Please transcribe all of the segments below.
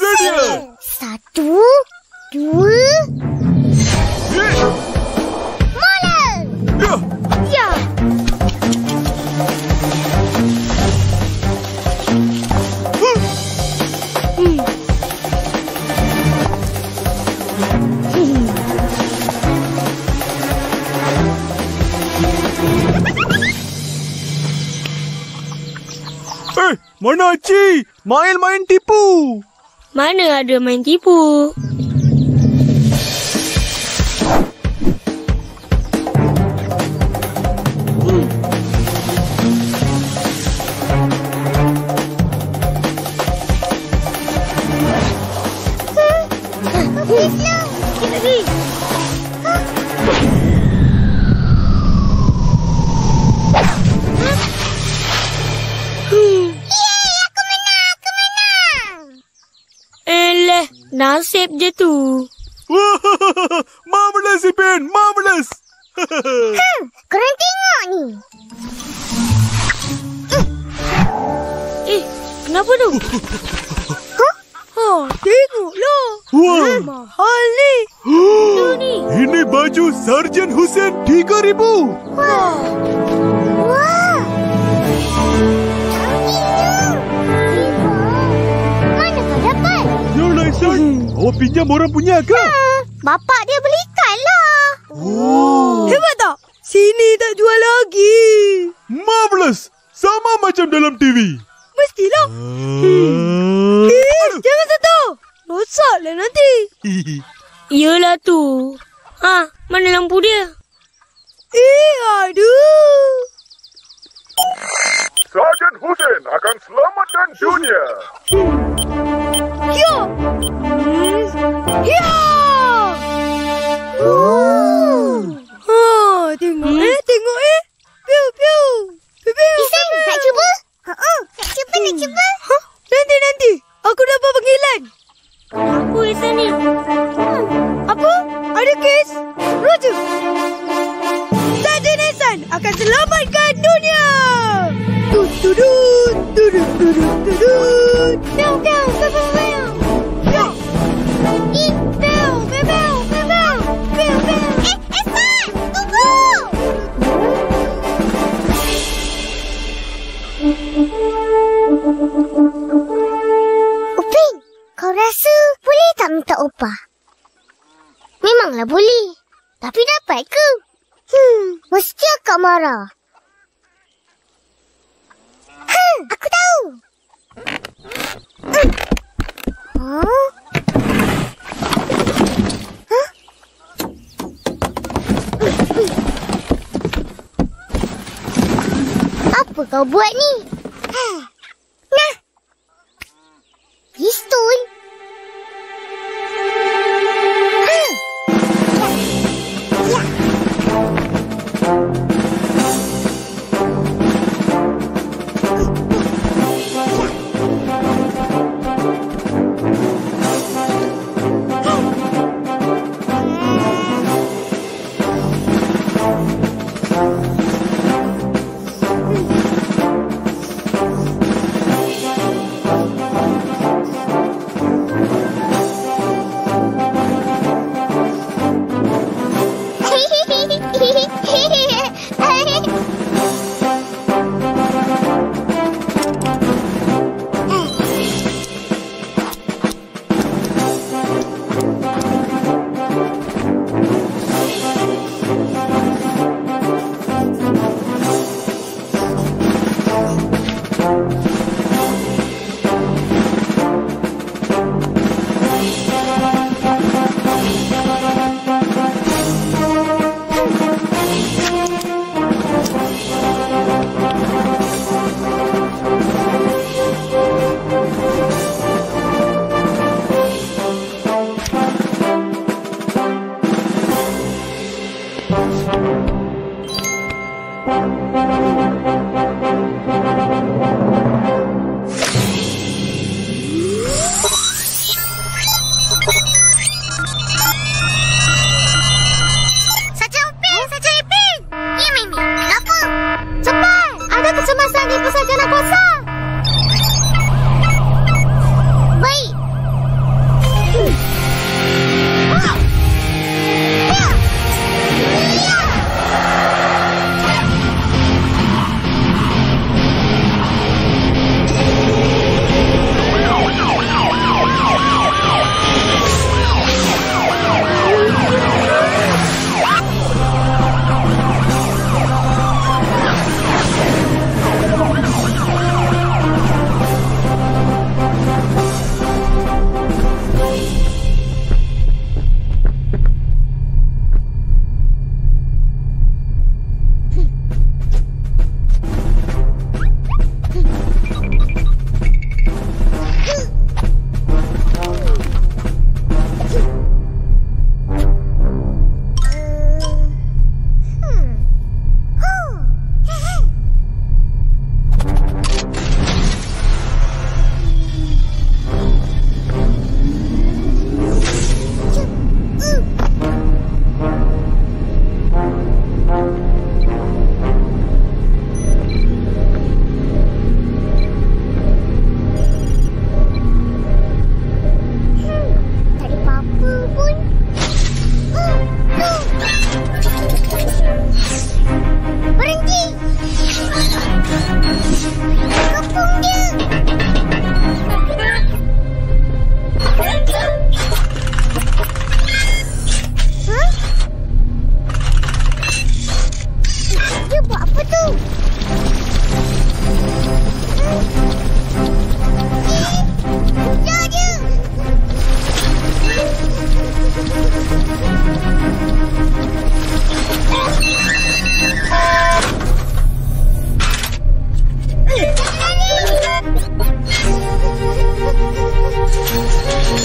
Sedia. Satu, dua, mula! Ya. Ya! Mana Ci? Main-main tipu. Mana ada main tipu? Nasib je tu. marvelous, Ipin. Marvelous. Hmm, korang tengok ni. Eh, kenapa tu? Ha, tengoklah. Wah. Mahal ni. Tu ni. Ini baju Sarjan Hussein 3000. Wah! Wah! Hebat! Mana kau dapat? Yalah, Isan. Awak pinjam orang punya ke? Hmm, bapak dia belikan lah. Oh. Hebat tak? Sini tak jual lagi. Marvelous. Sama macam dalam TV. Mestilah. Hmm. Eh, jangan sentuh. Rosaklah nanti. Yelah tu. Ha, mana lampu dia? Eh, aduh. Sarjan Hussein akan selamatkan dunia. Ya. Hmm. Ya. Oh. Ha, tengok eh, tengok eh. Piu, piu. Piu, piu. Isan, nak cuba? Ha-ha, nak cuba, nak cuba. Ha? Nanti, nanti. Aku dapat panggilan. Apa Isan ni? Hmm. Apa? Ada kes? Roger. Akan selamatkan dunia. Tutudut, tudut, tudut, tudut.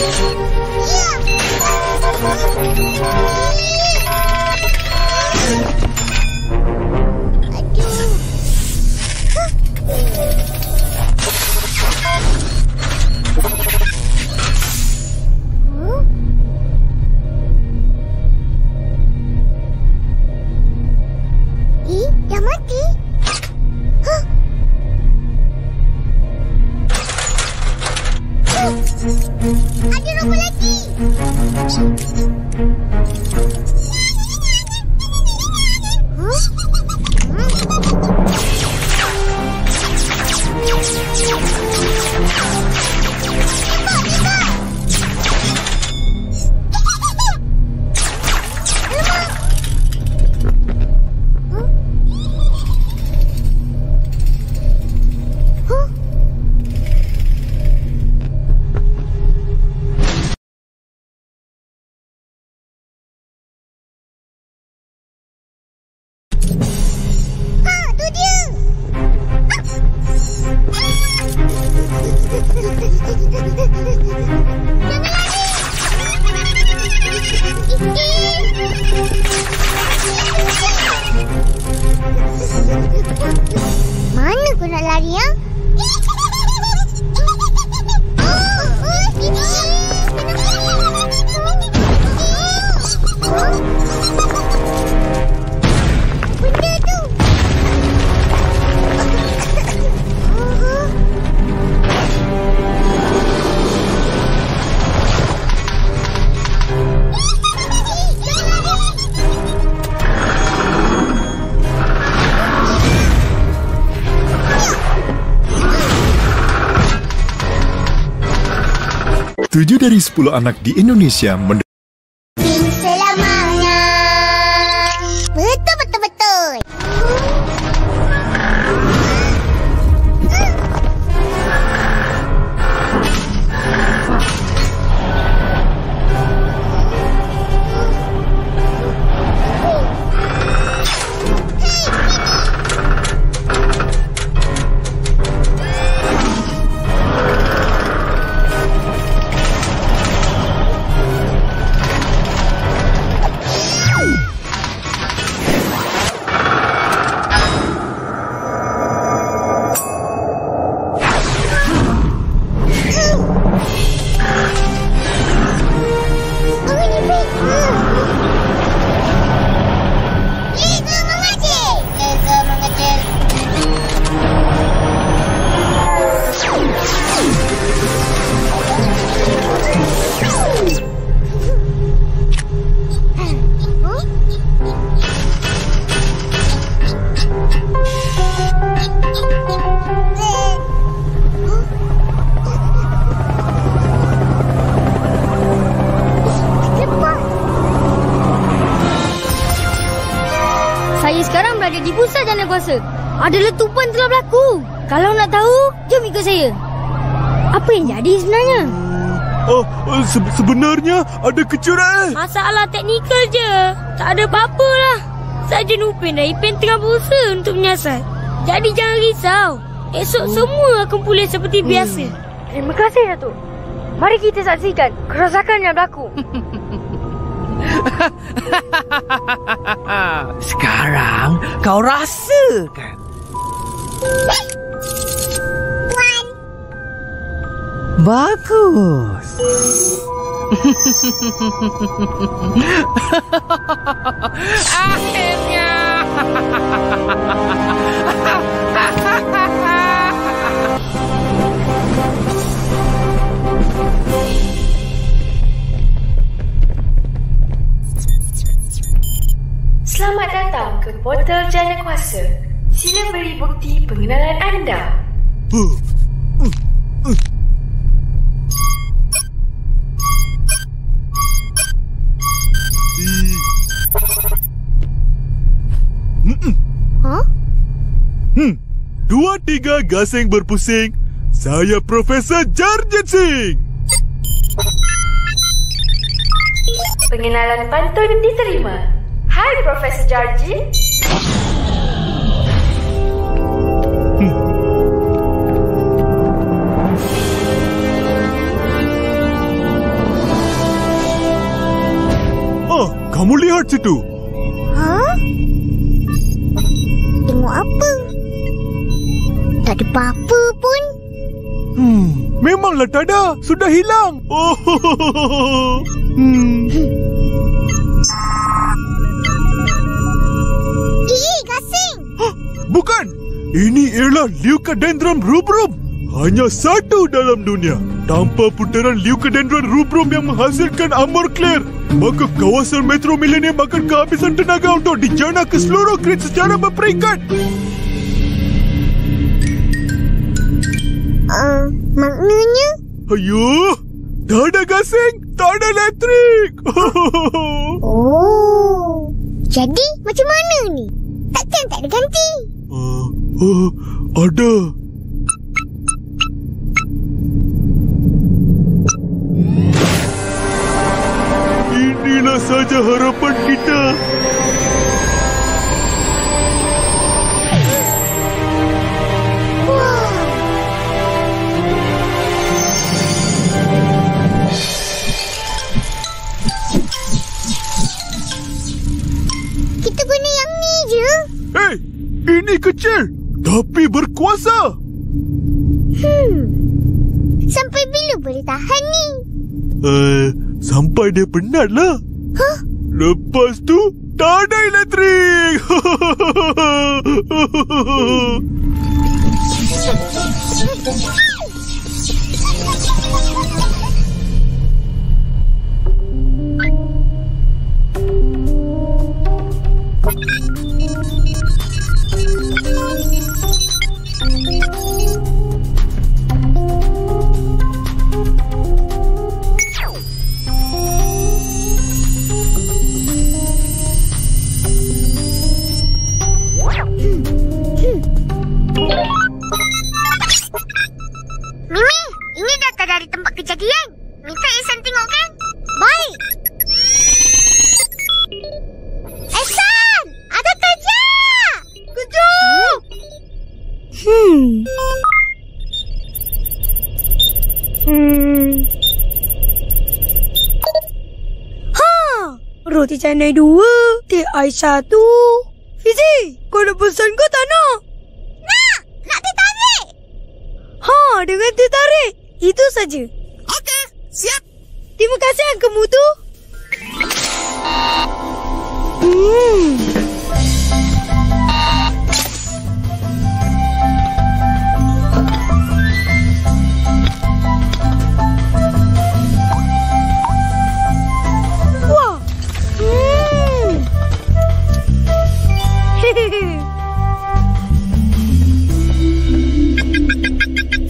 Eh, dari sepuluh anak di Indonesia kuasa. Ada letupan telah berlaku. Kalau nak tahu, jom ikut saya. Apa yang jadi sebenarnya? Oh, oh, se- sebenarnya ada kecurangan. Masalah teknikal je. Tak ada apa-apa lah. Sarjan Upin dan Ipin tengah berusaha untuk menyiasat. Jadi jangan risau. Esok semua akan pulih seperti biasa. Terima kasih, Datuk. Mari kita saksikan kerosakan yang berlaku. Sekarang kau rasakan. Bagus. Akhirnya. portal Jana Kuasa. Sila beri bukti pengenalan anda. Huh? Hmm. Dua tiga gasing berpusing. Saya Profesor Jarjet Singh. Pengenalan pantun diterima. Hai Profesor Hmm. Oh, kamu lihat situ. Hah? Tengok apa? Tak ada apa-apa pun. Hmm, memanglah tak ada. Sudah hilang. Oh, hmm. hmm. Bukan. Ini ialah Leucadendron rubrum. Hanya satu dalam dunia. Tanpa putaran Leucadendron rubrum yang menghasilkan amor clear, maka kawasan Metro Millennium akan kehabisan tenaga untuk dijana ke seluruh grid secara berperingkat. Uh, maknanya? Ayuh, tak ada gasing, tak ada elektrik. Oh. Jadi, macam mana ni? Takkan tak ada ganti? Uh, uh, ada. Inilah saja harapan kita. Kita ini kecil tapi berkuasa. Hmm. Sampai bila boleh tahan ni? Uh, sampai dia penat lah. Hah? Lepas tu, tak ada elektrik. Mimi, ini data dari tempat kejadian. Canai dua, teh ais satu. Fizi, kau nak pesan ke tak nak? Nak, nak tertarik. Ha, dengan teh tarik. Itu saja. Okey, siap. Terima kasih Uncle Mutu. Hmm.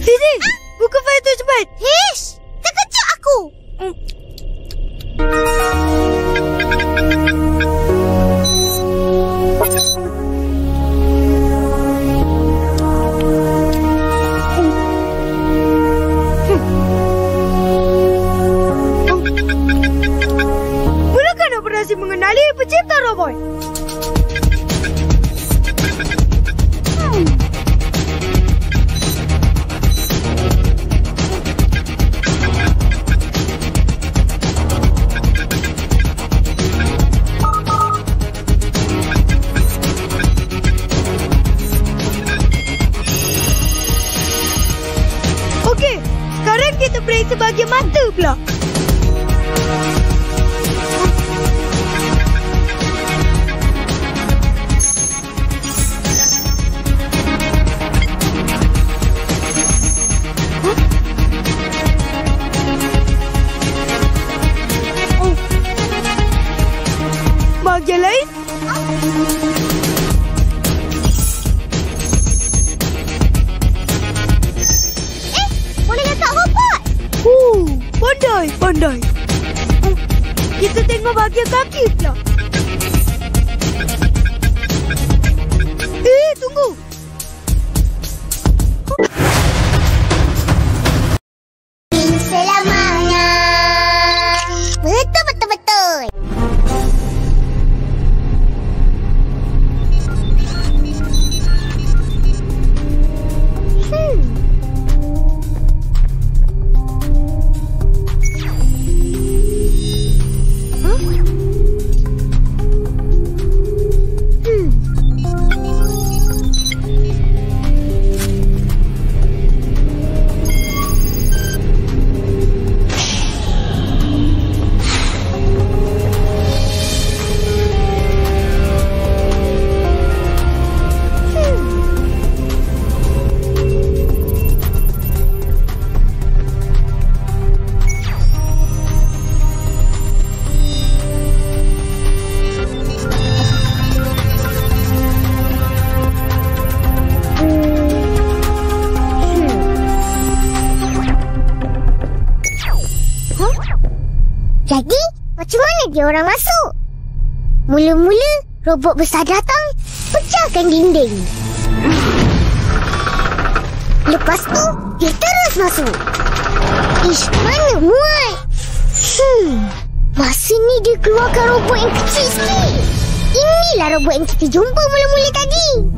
Fizi, buka file tu cepat. Hish, terkejut aku. Mulakan operasi mengenali pencipta robot. Periksa bahagian mata pula. Dia orang masuk. Mula-mula, robot besar datang, pecahkan dinding. Lepas tu, dia terus masuk. Ish, mana muat? Hmm, masa ni dia keluarkan robot yang kecil sikit. Inilah robot yang kita jumpa mula-mula tadi.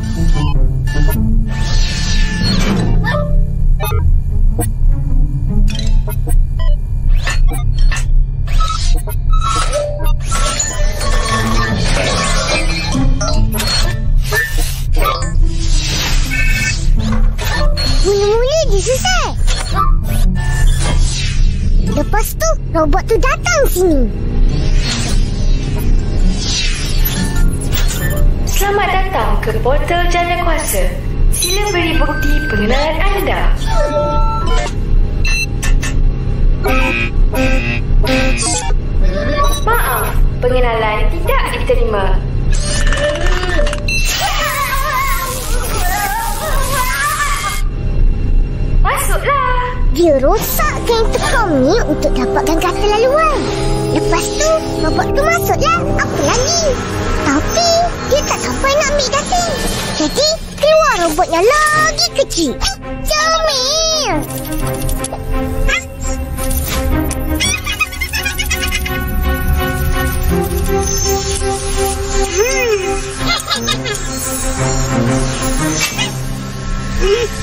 Lepas tu, robot tu datang sini. Selamat datang ke portal Jana Kuasa. Sila beri bukti pengenalan anda. Maaf, pengenalan tidak diterima. Masuklah. Dia rosakkan tekam ni untuk dapatkan kata laluan. Lepas tu, robot tu masuklah. Apa lagi? Tapi, dia tak sampai nak ambil data. Jadi, keluar robotnya lagi kecil. Comel! Akhirnya,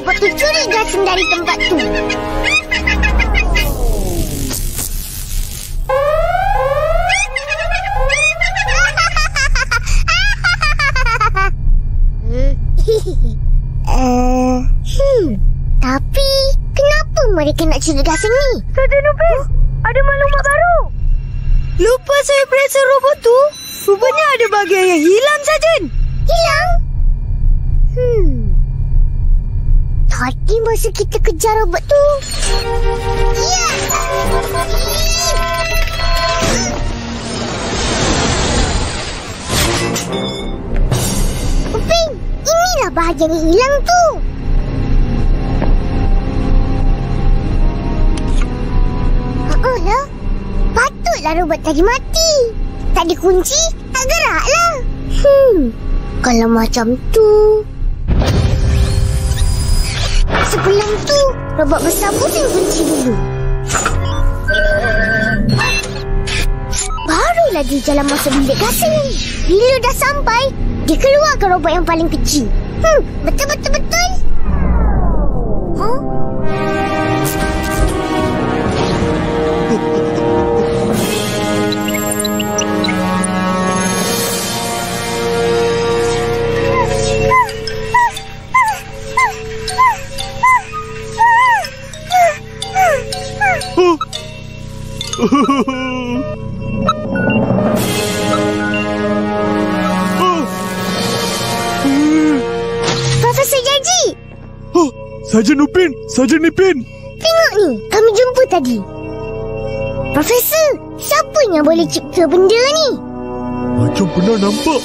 robot tu curi gasing dari tempat tu. Eh, hmm, tapi kenapa mereka nak curi gasing ni? Saja Nupis, ada maklumat baru. Lupa saya periksa robot tu. Rupanya ada bahagian yang hilang, Sarjan. Hilang? Hmm. Tadi masa kita kejar robot tu. Ya! Upin, inilah bahagian yang hilang tu. Oh lah. Patutlah robot tadi mati. Tak dikunci, tak geraklah. Hmm, kalau macam tu... Sebelum tu, robot besar pusing kunci dulu. Barulah dia jalan masuk bilik gasing. Bila dah sampai, dia keluarkan robot yang paling kecil. Hmm, betul-betul-betul. Huh? Profesor Jaji, Oh, Sarjan Upin, Sarjan Ipin. tengok ni. Kami jumpa tadi. Profesor, siapa yang boleh cipta benda ni? Macam pernah nampak.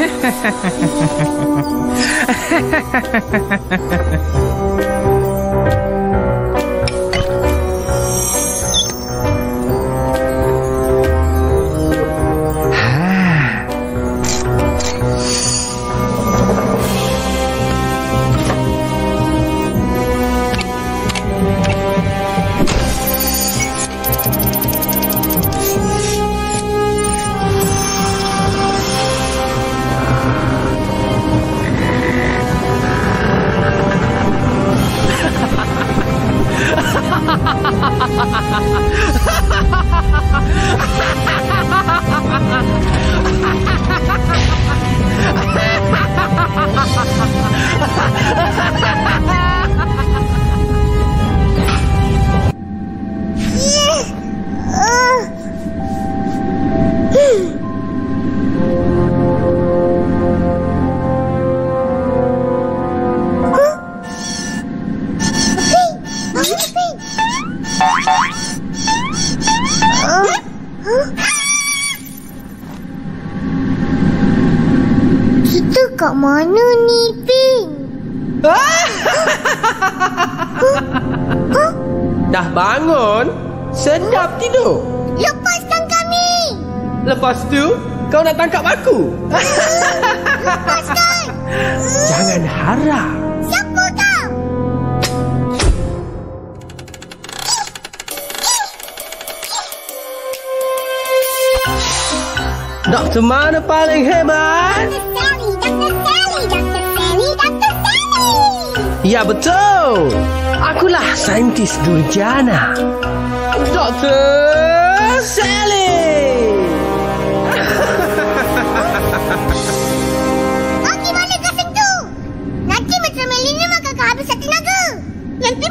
哈哈哈哈哈哈哈哈哈哈哈哈哈哈哈 kau nak tangkap aku? Lepaskan! Jangan harap. Siapa kau? Doktor mana paling hebat? Sally, Dr. Sally, Dr. Sally, Dr. Sally! Ya betul. Akulah saintis Durjana. Doktor Sally.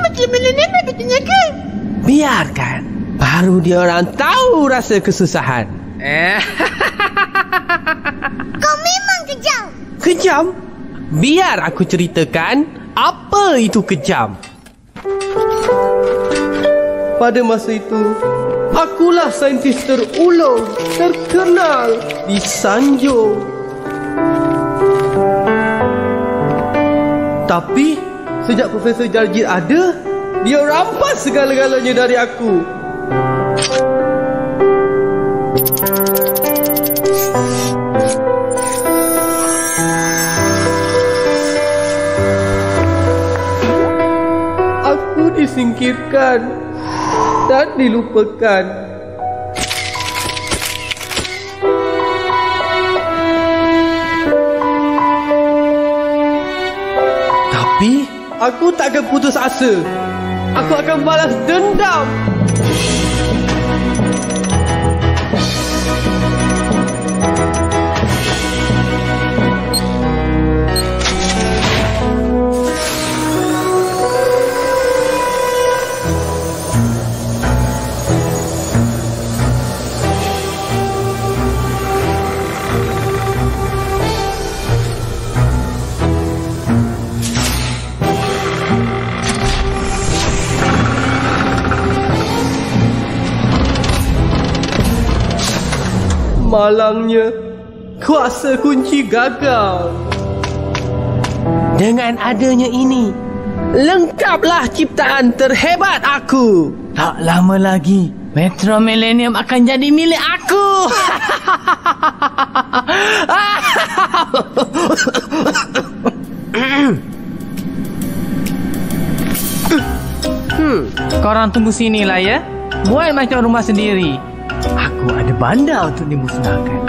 Metro Millennium ada tenaga. Biarkan. Baru dia orang tahu rasa kesusahan. Eh, Kau memang kejam. kejam? Biar aku ceritakan apa itu kejam. Pada masa itu, akulah saintis terulung, terkenal di Sanjung. Tapi, sejak Profesor Jarjit ada, dia rampas segala-galanya dari aku. Aku disingkirkan dan dilupakan. Aku tak akan putus asa. Aku akan balas dendam. Malangnya, kuasa kunci gagal. Dengan adanya ini, lengkaplah ciptaan terhebat aku. Tak lama lagi, Metro Millennium akan jadi milik aku. hmm, korang tunggu sini lah ya. Buat macam rumah sendiri. Bandar untuk dimusnahkan.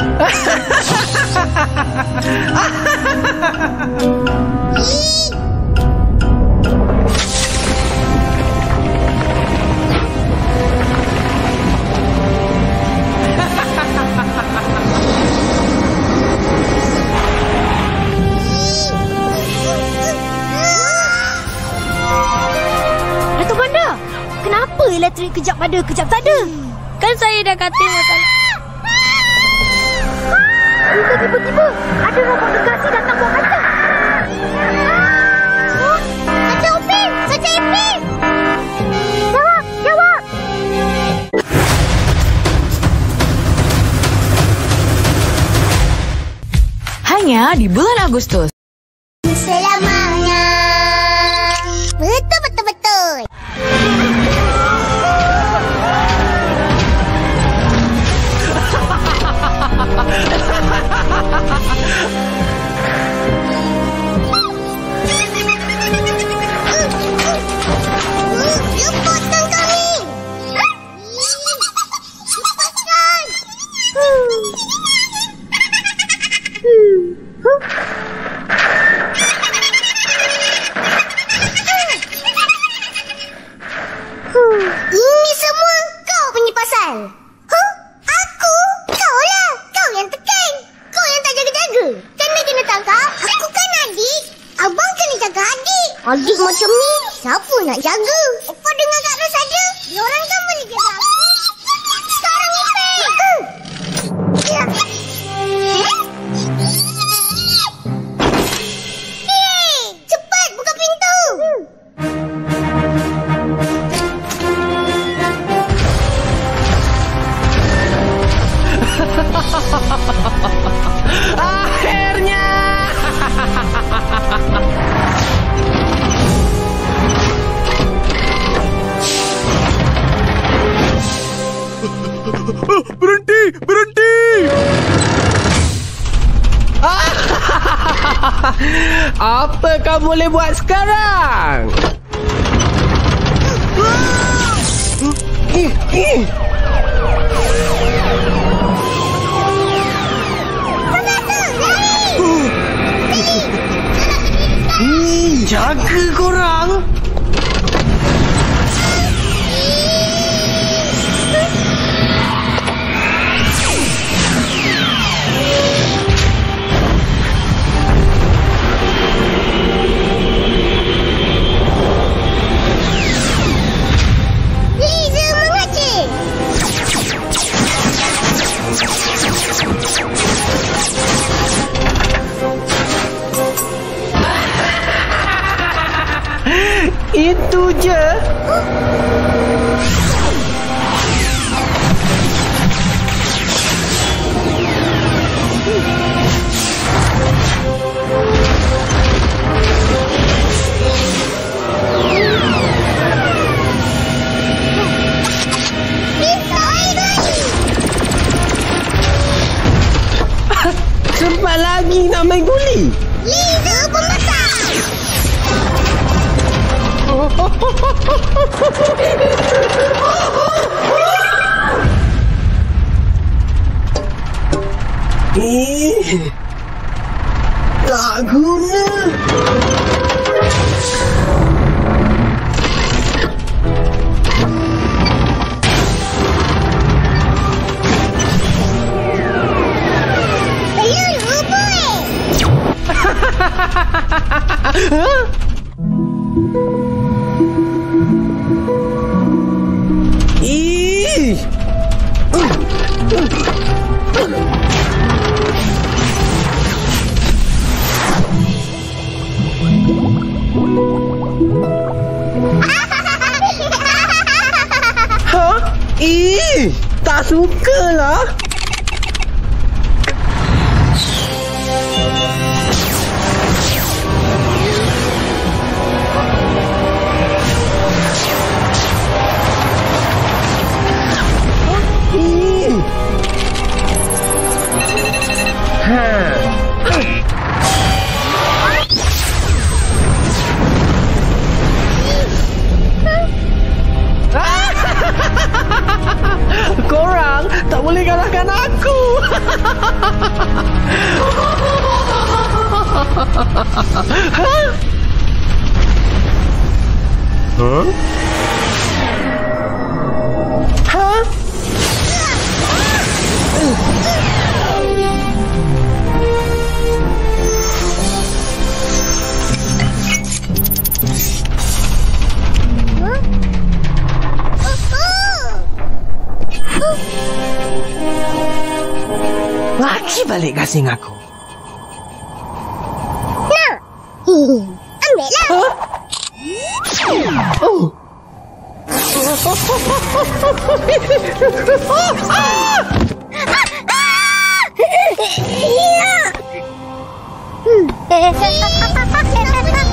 Datuk Bandar, kenapa elektrik kejap ada, kejap tak ada? Kan saya dah kata masalah. Juga tiba-tiba ada robot gergasi datang buat kacau. Datuk Upin! Datuk Upin! Jawab, jawab. Hanya di bulan Agustus. Selamanya. Betul, betul, betul. Hmm, jaga korang. Laser Itu je. Air lagi. Nak main guli. Laser Eh, tak guna. Lagi balik gasing aku. Nak. Hmm. Ambillah. Oh. Ya. Upin,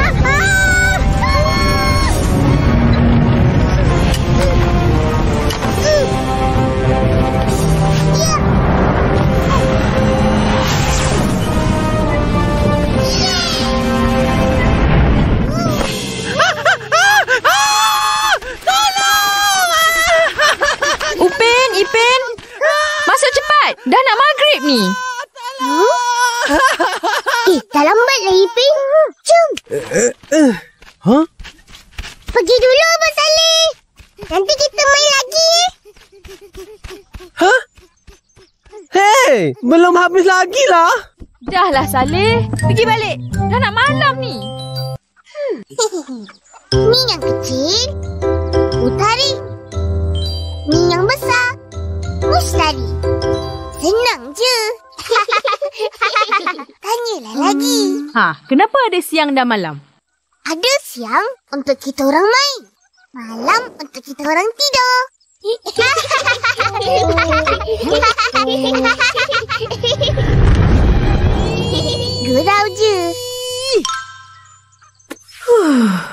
cepat. Dah nak maghrib ni. Eh, dah lambat lah Ipin. Jom. Huh? Pergi dulu Abang Saleh. Nanti kita main lagi. Hah? Hei, belum habis lagi lah. Dah lah Saleh. Pergi balik. Dah nak malam ni. Ni yang kecil. Utari. Ni yang besar. Mustari. Senang je. Tanyalah lagi. Ha, kenapa ada siang dan malam? Ada siang untuk kita orang main. Malam untuk kita orang tidur. Gurau je. Biar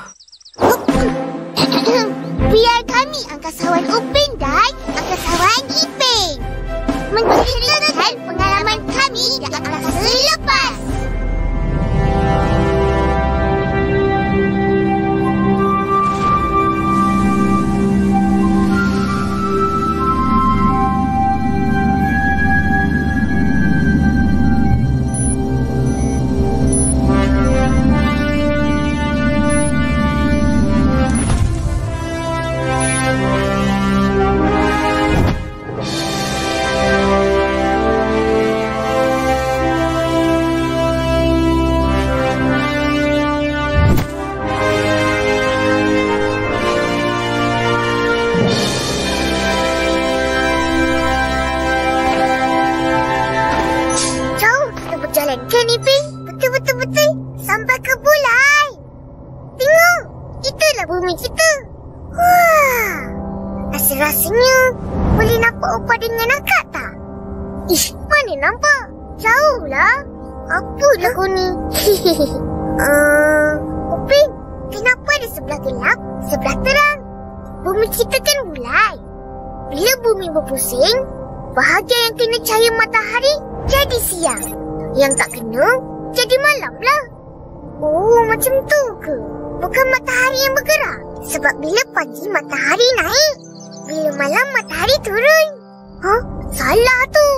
jadi siang. Yang tak kena, jadi malam lah. Oh, macam tu ke? Bukan matahari yang bergerak. Sebab bila pagi matahari naik, bila malam matahari turun. Hah? Salah tu.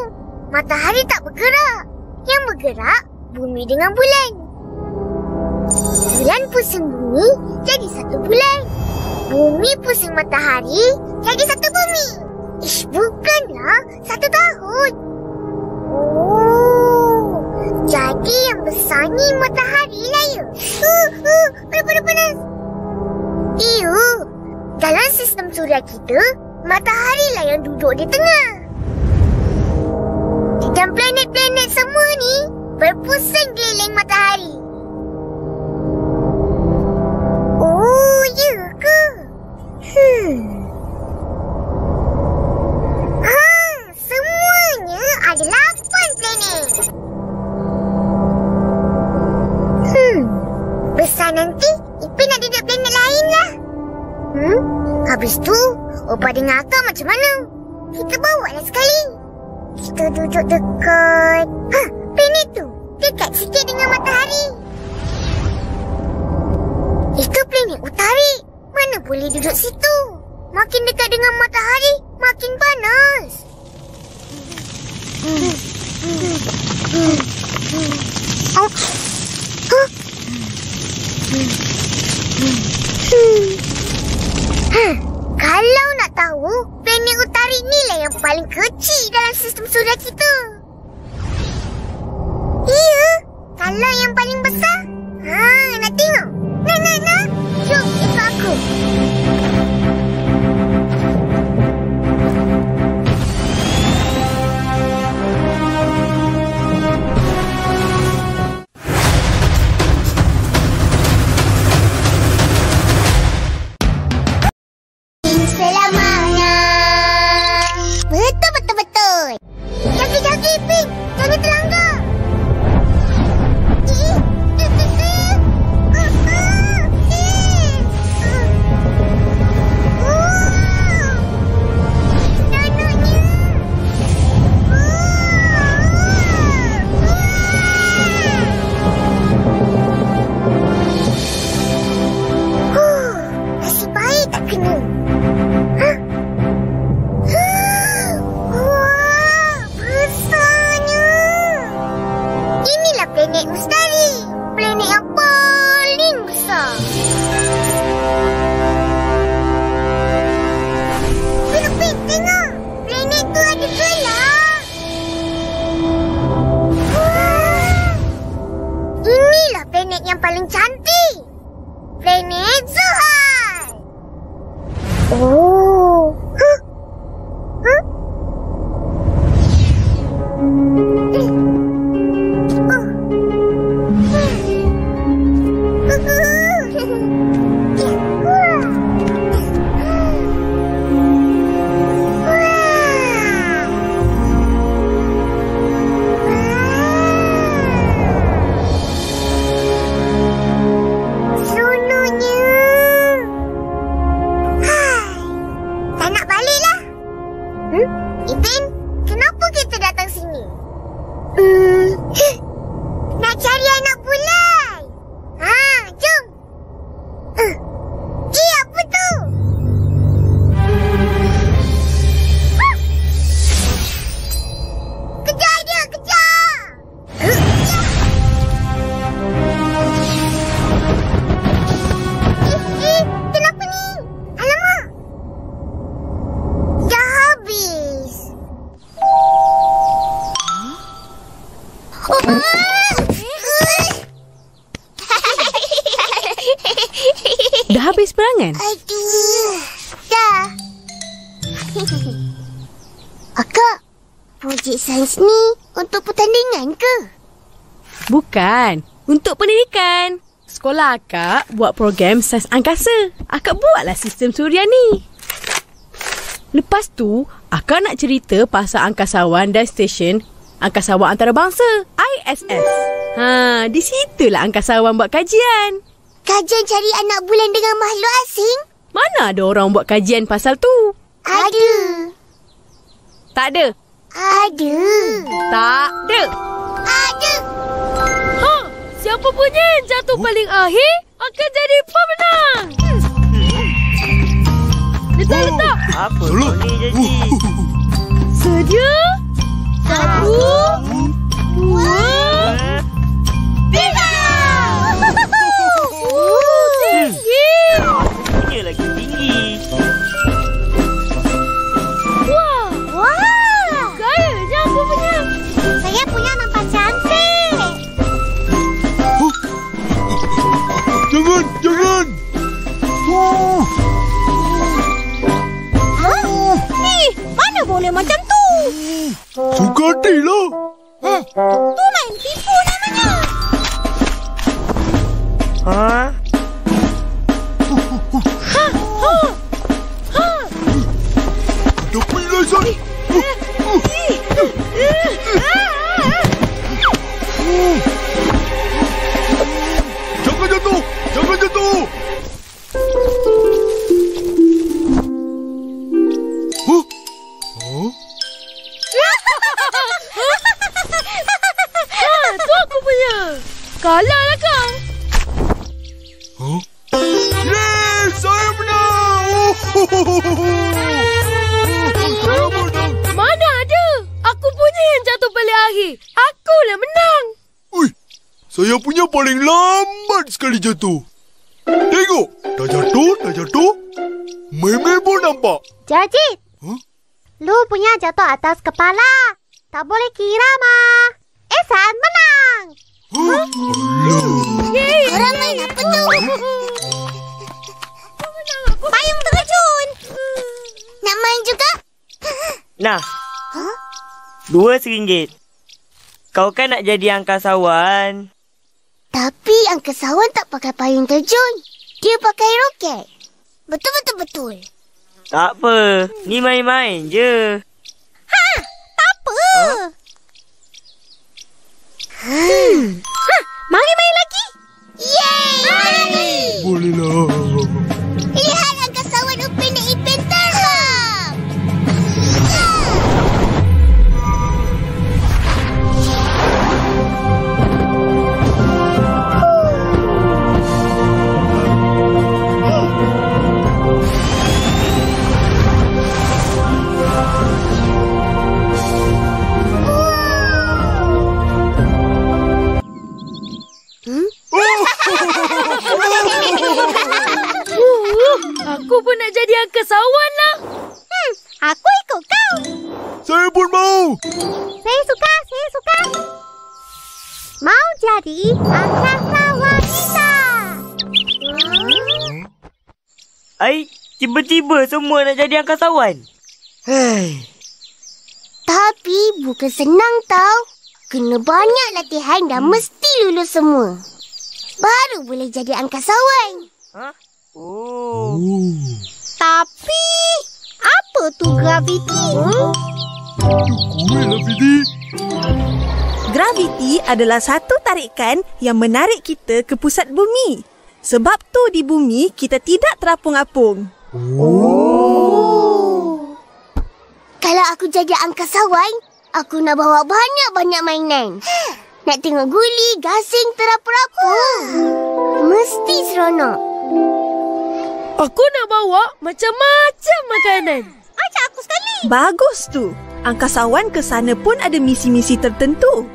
Matahari tak bergerak. Yang bergerak, bumi dengan bulan. Bulan pusing bumi jadi satu bulan. Bumi pusing matahari jadi satu bumi. Ish, bukanlah satu tahun. Oh, jadi yang besar ni matahari lah ya? Panas-panas. Iyo, dalam sistem suria kita, matahari lah yang duduk di tengah. Dan planet-planet semua ni berpusing keliling matahari. Oh, ya ke? Hmm. Ha, semuanya ada planet. Hmm. Besar nanti, Ipin nak duduk planet lain lah. Hmm? Habis tu, Opa dengan Akak macam mana? Kita bawa lah sekali. Kita duduk dekat... Ha, planet tu. Dekat sikit dengan matahari. Itu planet utari. Mana boleh duduk situ? Makin dekat dengan matahari, makin panas. Oh. Bukan. Untuk pendidikan. Sekolah akak buat program sains angkasa. Akak buatlah sistem suria ni. Lepas tu, akak nak cerita pasal angkasawan dan stesen angkasawan antarabangsa, ISS. Ha, di situlah angkasawan buat kajian. Kajian cari anak bulan dengan makhluk asing? Mana ada orang buat kajian pasal tu? Ada. Tak ada. Ada. Tak ada. Ada. Siapa punya yang jatuh paling akhir akan jadi pemenang. Letak, letak. Apa ni jadi? Sedia? Satu, dua, tiga. tinggi. Punya lagi Hah? Eh, mana boleh macam tu? suka hati lah. Eh, tu main tipu namanya. Ha? Tapi Lazan. Jangan Dua seringgit. Kau kan nak jadi angkasawan. Tapi angkasawan tak pakai payung terjun. Dia pakai roket. Betul-betul-betul. Tak apa. Ni main-main je. Tak apa. Hmm. Ha, mari main lagi. Yeay! Mari! Bolehlah. Tiba-tiba semua nak jadi angkasawan. Hei. Tapi bukan senang tau. Kena banyak latihan dan mesti lulus semua. Baru boleh jadi angkasawan. Ha? Oh. Tapi, apa tu graviti? Kuih lah, Fidi. Graviti adalah satu tarikan yang menarik kita ke pusat bumi. Sebab tu di bumi kita tidak terapung-apung. Kalau aku jadi angkasawan, aku nak bawa banyak-banyak mainan. Nak tengok guli, gasing terapung-apung. Mesti seronok. Aku nak bawa macam-macam makanan. Ajak aku sekali. Bagus tu. Angkasawan ke sana pun ada misi-misi tertentu.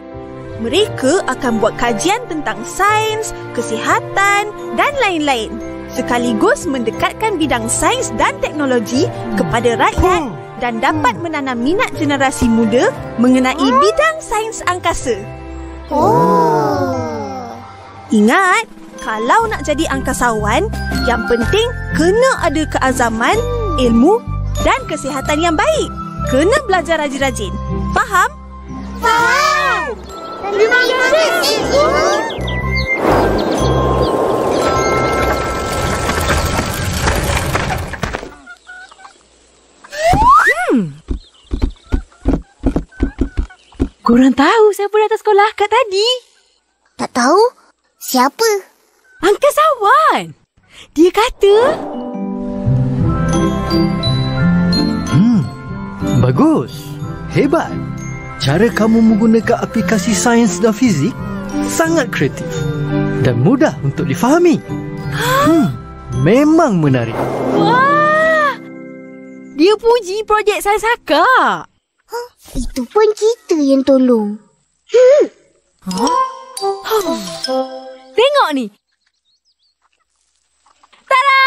Mereka akan buat kajian tentang sains, kesihatan dan lain-lain. Sekaligus mendekatkan bidang sains dan teknologi kepada rakyat dan dapat menanam minat generasi muda mengenai bidang sains angkasa. Oh. Ingat, kalau nak jadi angkasawan, yang penting kena ada keazaman, ilmu dan kesihatan yang baik. Kena belajar rajin-rajin. Faham? Faham. Terima kasih, Ibu. Korang tahu siapa datang sekolah akak tadi? Tak tahu? Siapa? Angkasawan. Dia kata... Hmm, bagus. Hebat. Cara kamu menggunakan aplikasi sains dan fizik sangat kreatif dan mudah untuk difahami. Hmm, memang menarik. Wah! Dia puji projek sains akak. Huh? Itu pun kita yang tolong. Hmm. Huh? Tengok ni. Tada!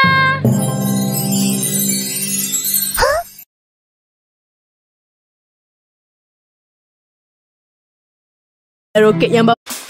Huh? Roket yang bawa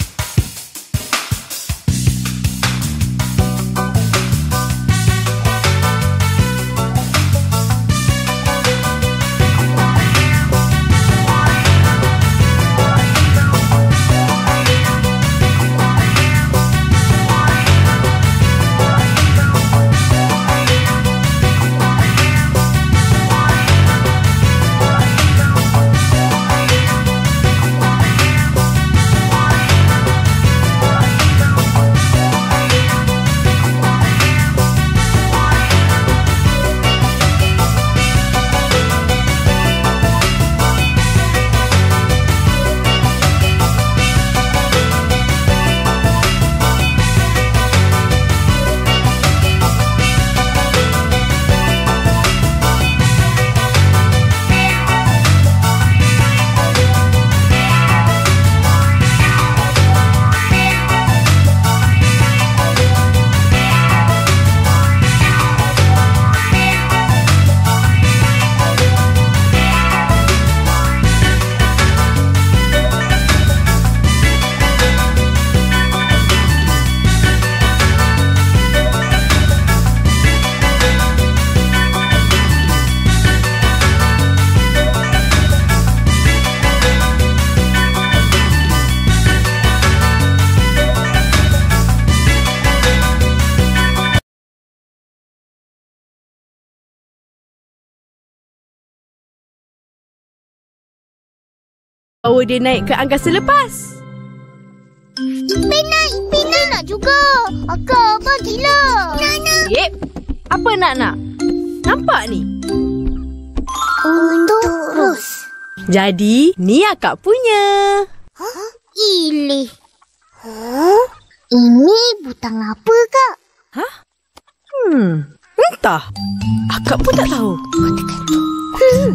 bawa dia naik ke angkasa lepas. Ipin nak, Ipin nak, nak juga. Akak, bagilah. Nak, nak. Yep. Apa nak nak? Nampak ni? Untuk Ros. Jadi, ni akak punya. Hah? Ilih. Huh? Ini butang apa, Kak? Hah? Hmm, entah. Akak pun tak tahu. Hmm.